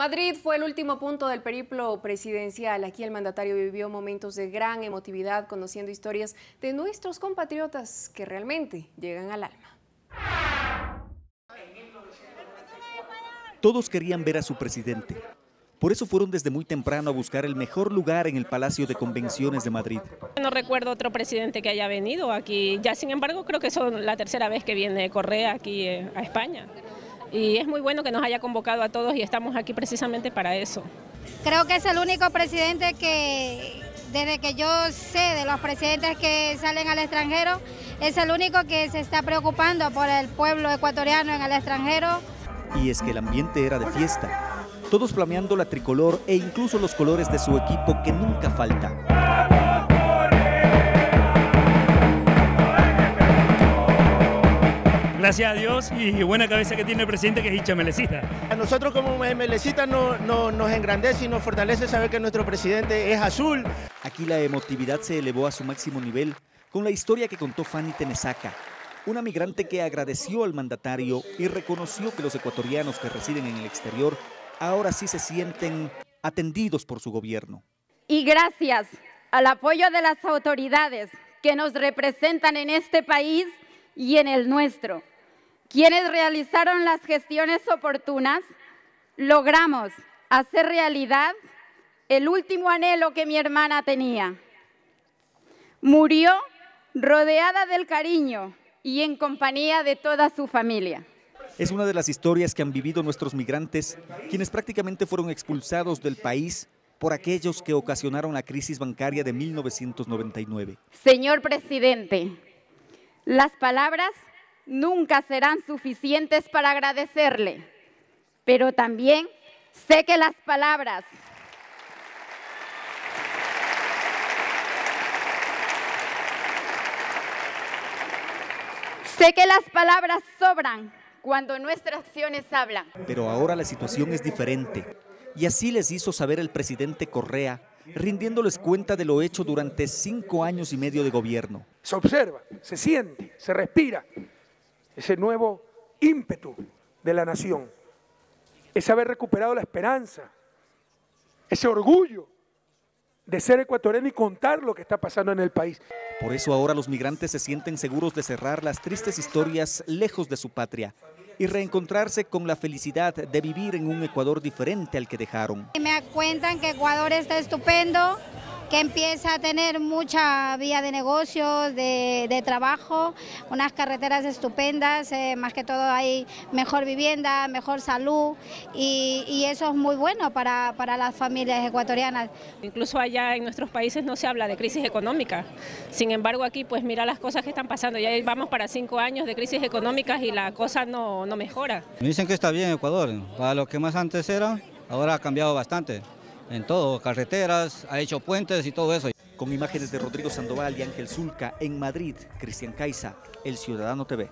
Madrid fue el último punto del periplo presidencial. Aquí el mandatario vivió momentos de gran emotividad, conociendo historias de nuestros compatriotas que realmente llegan al alma. Todos querían ver a su presidente. Por eso fueron desde muy temprano a buscar el mejor lugar en el Palacio de Convenciones de Madrid. No recuerdo otro presidente que haya venido aquí. Ya sin embargo creo que es la tercera vez que viene Correa aquí eh, a España y es muy bueno que nos haya convocado a todos y estamos aquí precisamente para eso. Creo que es el único presidente que, desde que yo sé de los presidentes que salen al extranjero, es el único que se está preocupando por el pueblo ecuatoriano en el extranjero. Y es que el ambiente era de fiesta, todos flameando la tricolor e incluso los colores de su equipo que nunca falta. Gracias a Dios y buena cabeza que tiene el presidente que es hincha melecista. A nosotros como melecita no, nos engrandece y nos fortalece saber que nuestro presidente es azul. Aquí la emotividad se elevó a su máximo nivel con la historia que contó Fanny Tenesaca, una migrante que agradeció al mandatario y reconoció que los ecuatorianos que residen en el exterior ahora sí se sienten atendidos por su gobierno. Y gracias al apoyo de las autoridades que nos representan en este país y en el nuestro, quienes realizaron las gestiones oportunas, logramos hacer realidad el último anhelo que mi hermana tenía. Murió rodeada del cariño y en compañía de toda su familia. Es una de las historias que han vivido nuestros migrantes, quienes prácticamente fueron expulsados del país por aquellos que ocasionaron la crisis bancaria de 1999. Señor presidente, las palabras nunca serán suficientes para agradecerle, pero también sé que las palabras Sé que las palabras sobran cuando nuestras acciones hablan. Pero ahora la situación es diferente. Y así les hizo saber el presidente Correa, rindiéndoles cuenta de lo hecho durante cinco años y medio de gobierno. Se observa, se siente, se respira ese nuevo ímpetu de la nación, es haber recuperado la esperanza, ese orgullo de ser ecuatoriano y contar lo que está pasando en el país. Por eso ahora los migrantes se sienten seguros de cerrar las tristes historias lejos de su patria y reencontrarse con la felicidad de vivir en un Ecuador diferente al que dejaron. Me cuentan que Ecuador está estupendo, que empieza a tener mucha vía de negocios, de, trabajo, unas carreteras estupendas, eh, más que todo hay mejor vivienda, mejor salud y, eso es muy bueno para, para, las familias ecuatorianas. Incluso allá en nuestros países no se habla de crisis económica, sin embargo aquí pues mira las cosas que están pasando, ya vamos para cinco años de crisis económicas y la cosa no, no mejora. Me dicen que está bien Ecuador, para lo que más antes era, ahora ha cambiado bastante en todo, carreteras, ha hecho puentes y todo eso. Con imágenes de Rodrigo Sandoval y Ángel Zulca en Madrid, Cristian Caiza, El Ciudadano TV.